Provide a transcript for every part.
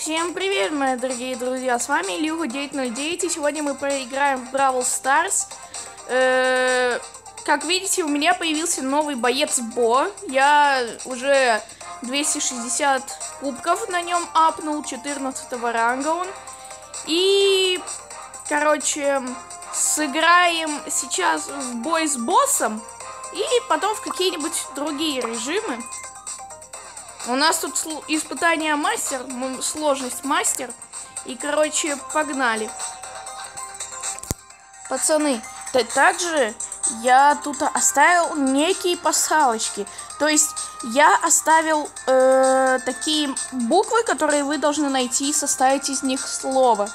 Всем привет, мои дорогие друзья, с вами Илюха 909, и сегодня мы проиграем в Бравл Старс. Э, как видите, у меня появился новый боец Бо, я уже 260 кубков на нем апнул, 14 ранга он. И, короче, сыграем сейчас в бой с боссом, и потом в какие-нибудь другие режимы. У нас тут испытание мастер, сложность мастер. И, короче, погнали. Пацаны, также я тут оставил некие пасхалочки. То есть я оставил э, такие буквы, которые вы должны найти и составить из них слово.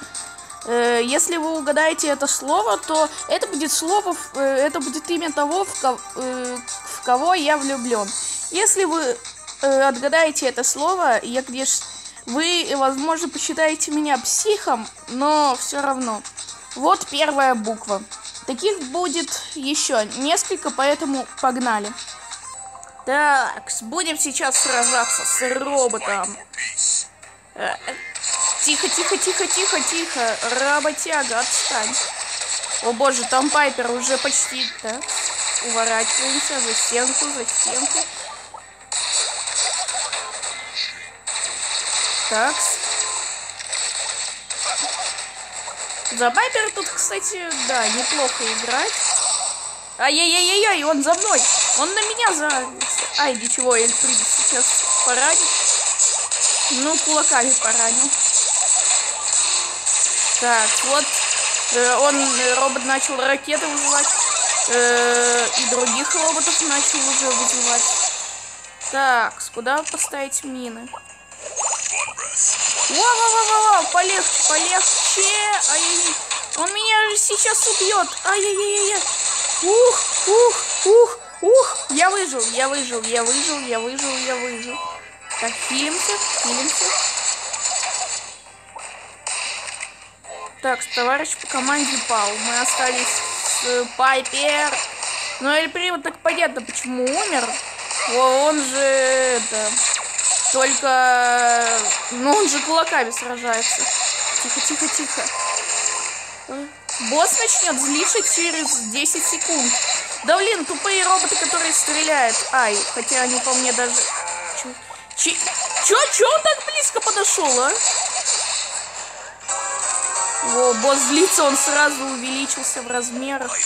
Э, если вы угадаете это слово, то это будет слово, э, это будет имя того, в, ко э, в кого я влюблен. Если вы отгадаете это слово, я, конечно, вы, возможно, посчитаете меня психом, но все равно. Вот первая буква. Таких будет еще несколько, поэтому погнали. Так, будем сейчас сражаться с роботом. Э, тихо, тихо, тихо, тихо, тихо. Работяга, отстань. О боже, там Пайпер уже почти, так. Уворачиваемся за стенку, за стенку. Так. За Пайпер тут, кстати, да, неплохо играть. Ай-яй-яй-яй, он за мной. Он на меня за... Ай, ничего, Эль сейчас поранит. Ну, кулаками поранил. Так, вот. Э, он, э, робот начал ракеты вызывать. Э, и других роботов начал уже вызывать. Так, куда поставить мины? Во-во-во-во, полегче, полегче. Ай-яй-яй. Он меня сейчас убьет. Ай-яй-яй-яй. Ух, ух, ух, ух. Я выжил, я выжил, я выжил, я выжил, я выжил. Так, хилимся, хилимся. Так, товарищ по команде пал. Мы остались с Пайпер. Ну, Эль Примо так понятно, почему умер. Он же это только... Ну, он же кулаками сражается. Тихо, тихо, тихо. Босс начнет злиться через 10 секунд. Да блин, тупые роботы, которые стреляют. Ай, хотя они по мне даже... Чё, чё, чё он так близко подошел, а? О, босс злится, он сразу увеличился в размерах.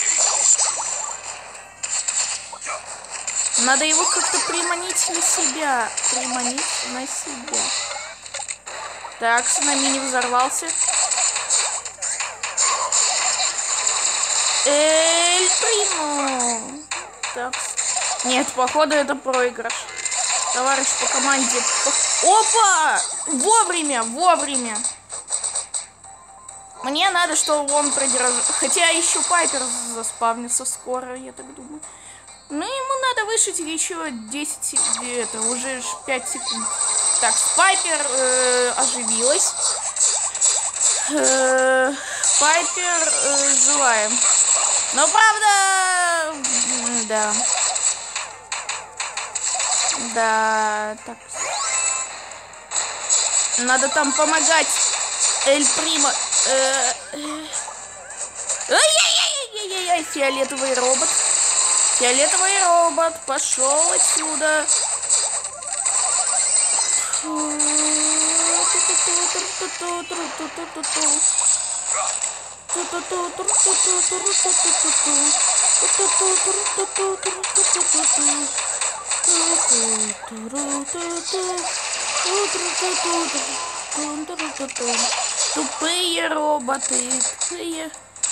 Надо его как-то приманить на себя. Приманить на себя. Так, с нами не взорвался. Эль Примо. Так. Нет, походу это проигрыш. Товарищ по команде. Опа! Вовремя, вовремя. Мне надо, чтобы он продержал. Хотя еще Пайпер заспавнится скоро, я так думаю. Ну, ему надо вышить еще 10, это, уже 5 секунд. Так, Пайпер э, оживилась. Э, Пайпер э, желаем. Но правда, да. Да, так. Надо там помогать. Эль Прима. Э, э. Ай-яй-яй-яй-яй-яй, фиолетовый робот. Фиолетовый робот, пошел отсюда. Тупые роботы, тупые.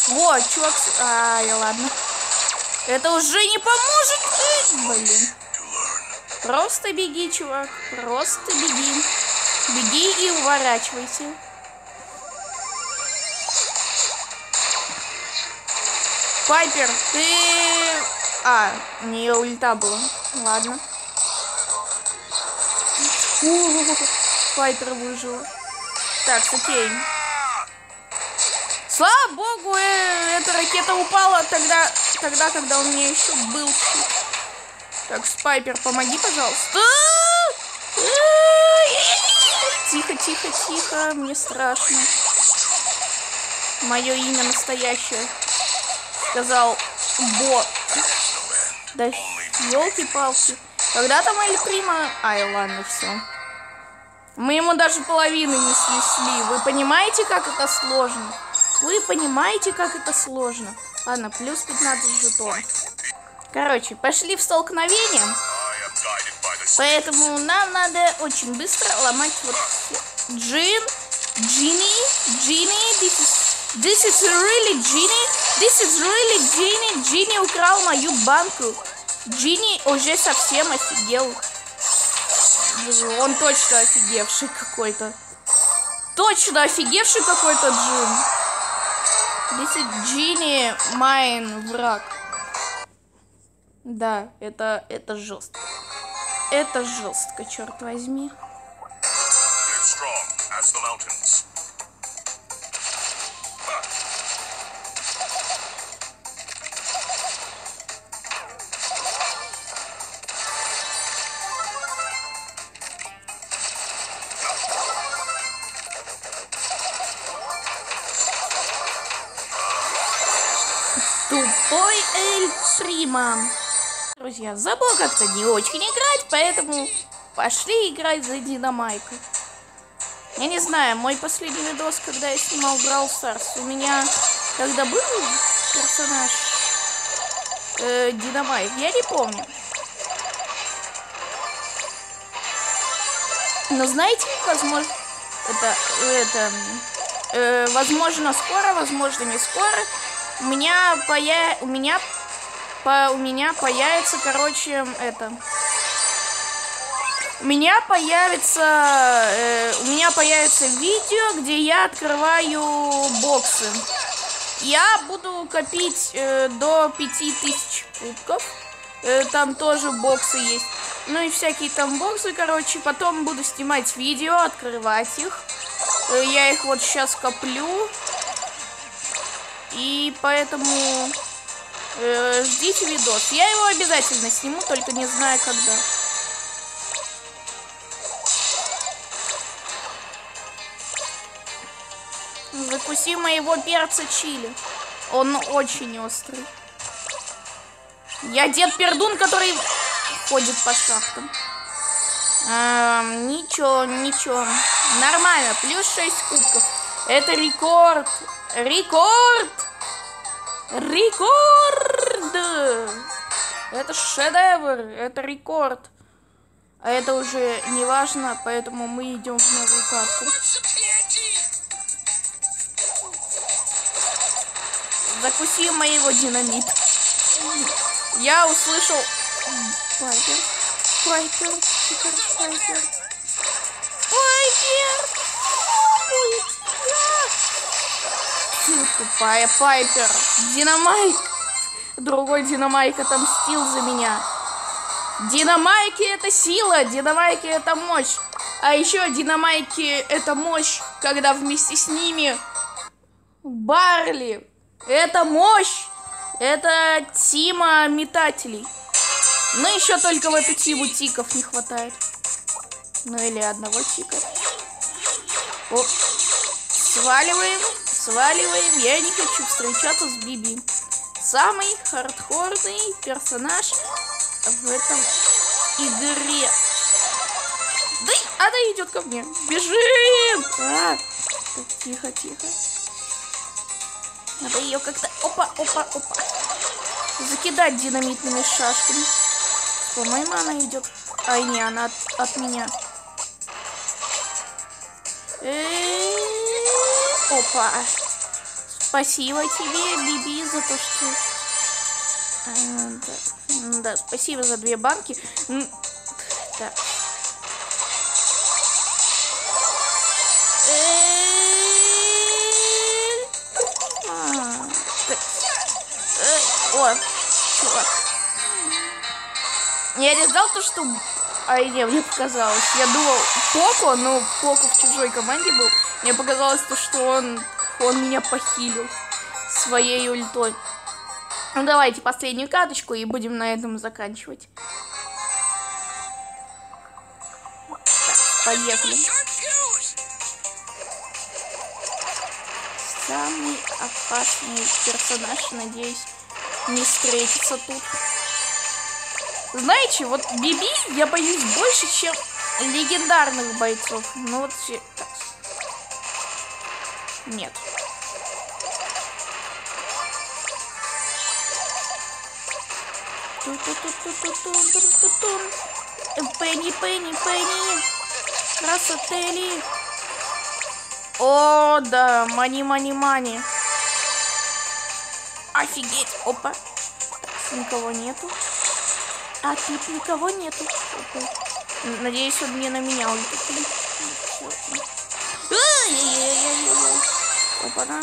Вот, чувак. Ай, ладно. Это уже не поможет. Блин. Просто беги, чувак. Просто беги. Беги и уворачивайся. Пайпер, ты... А, у нее ульта была. Ладно. Пайпер выжила. Так, окей. Слава богу, э, эта ракета упала тогда, тогда, когда у меня еще был щит. Так, Спайпер, помоги, пожалуйста. Тихо, тихо, тихо, мне страшно. Мое имя настоящее. Сказал Бо. Да елки-палки. Когда там Эль Прима... Ай, ладно, все. Мы ему даже половины не снесли. Вы понимаете, как это сложно? Вы понимаете, как это сложно? Ладно, плюс 15 жетон. Короче, пошли в столкновение. Поэтому нам надо очень быстро ломать вот Джин, Джинни, Джинни, this is, this is really Джинни, this is really Джинни, Джинни украл мою банку. Джинни уже совсем офигел. Он точно офигевший какой-то. Точно офигевший какой-то Джин. Is Джинни, майн враг. Да, это, это жестко. Это жестко, черт возьми. Тупой Эль Прима. Друзья, забыл как-то не очень играть, поэтому пошли играть за Динамайку. Я не знаю, мой последний видос, когда я снимал Brawl Stars, у меня когда был персонаж э, Динамайк, я не помню. Но знаете, возможно, это, это, э, возможно скоро, возможно не скоро, у меня поя... у меня по... у меня появится, короче, это... У меня появится... Э, у меня появится видео, где я открываю боксы. Я буду копить э, до 5000 кубков. Э, там тоже боксы есть. Ну и всякие там боксы, короче. Потом буду снимать видео, открывать их. Э, я их вот сейчас коплю. И поэтому э, ждите видос. Я его обязательно сниму, только не знаю когда. Закуси моего перца чили. Он очень острый. Я дед Пердун, который ходит по шахтам. Эм, ничего, ничего. Нормально. Плюс 6 кубков. Это рекорд. Рекорд! Рекорд! Это шедевр, это рекорд. А это уже не важно, поэтому мы идем в новую карту. Закуси моего динамит. Я услышал... Пайпер. Пайпер. Пайпер. Пайпер. Тупая Пайпер. Динамайк. Другой Динамайк отомстил за меня. Динамайки это сила, динамайки это мощь. А еще динамайки это мощь, когда вместе с ними Барли. Это мощь. Это Тима метателей. Но еще только в эту Тиму тиков не хватает. Ну или одного тика. Оп. Сваливаем. Сваливаем. Я не хочу встречаться с Биби. Самый хардкорный персонаж в этом игре. Да, она идет ко мне. Бежим! А, так, тихо, тихо. Надо ее как-то... Опа, опа, опа. Закидать динамитными шашками. По-моему, она идет... Ай, не, она от, от меня. Э Опа. Спасибо тебе, Биби, за то, что... А, да. да, спасибо за две банки. Так. О, чувак. Я не знал то, что... Ай, не, мне показалось. Я думал, Поко, но Поко в чужой команде был. Мне показалось то, что он, он меня похилил своей ультой. Ну давайте последнюю карточку и будем на этом заканчивать. Так, поехали. Самый опасный персонаж, надеюсь, не встретится тут. Знаете, вот Биби я боюсь больше, чем легендарных бойцов. Ну вот, все. Нет. Пенни, Пенни, Пенни. Красотели. О, да, мани, мани, мани. Офигеть. Опа. Так, никого нету. А тут никого нету. Опа. Надеюсь, он не на меня улетит. Опа-на.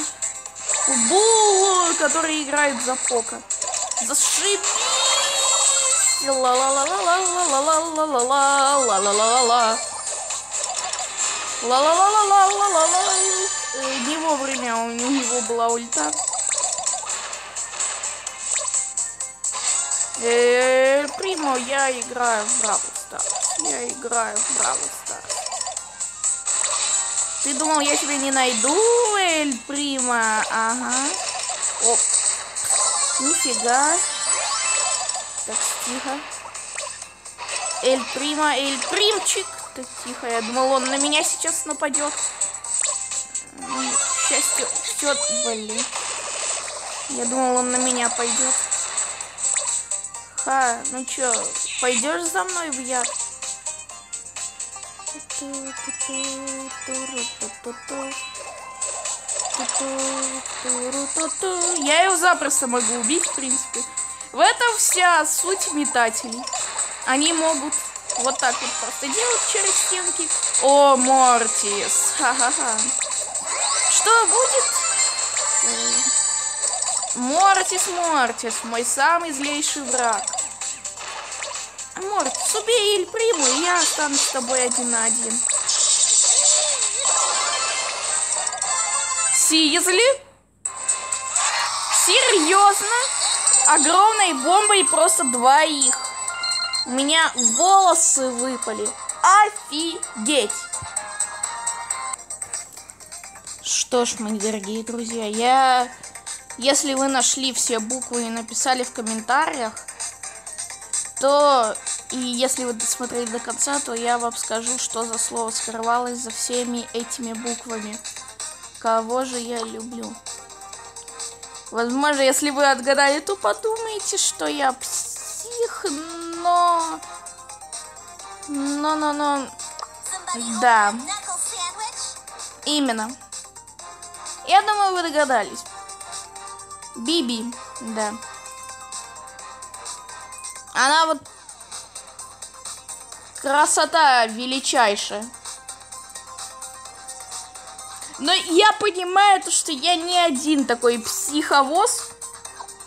Бул, который играет за пока. Зашибись! Ла-ла-ла-ла-ла-ла-ла-ла-ла-ла-ла-ла-ла-ла. Ла-ла-ла-ла-ла-ла-ла-ла. Не вовремя у него была ульта. El Primo, я играю в Brawl Stars. Я играю в Brawl Stars. Ты думал, я тебя не найду, Эль Прима? Ага. Оп. Нифига. Так, тихо. Эль Прима, Эль Примчик. Так, тихо. Я думал, он на меня сейчас нападет. К счастью, все, блин. Я думал, он на меня пойдет. Ха, ну чё, пойдешь за мной в яд? Я его запросто могу убить, в принципе. В этом вся суть метателей. Они могут вот так вот просто делать через стенки. О, Мортис. Ха-ха-ха. Что будет? Мортис, Мортис, мой самый злейший враг. Мортис, убей Иль Приму, я останусь с тобой один на один. Сизли? Серьезно? Огромной бомбой просто двоих. У меня волосы выпали. Офигеть! Что ж, мои дорогие друзья, я... Если вы нашли все буквы и написали в комментариях, то... И если вы досмотрели до конца, то я вам скажу, что за слово скрывалось за всеми этими буквами. Кого же я люблю? Возможно, если вы отгадали, то подумайте, что я псих, но... Но-но-но... Да. Именно. Я думаю, вы догадались. Биби, да. Она вот... Красота величайшая. Но я понимаю, то, что я не один такой психовоз.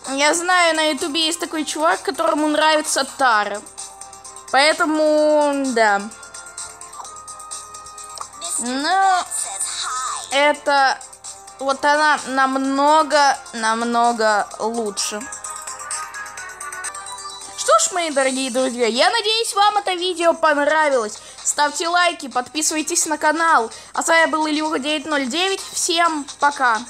Я знаю, на ютубе есть такой чувак, которому нравится Тара. Поэтому, да. Но это... Вот она намного, намного лучше. Мои дорогие друзья, я надеюсь, вам это видео понравилось. Ставьте лайки, подписывайтесь на канал. А с вами был Илюха 909. Всем пока.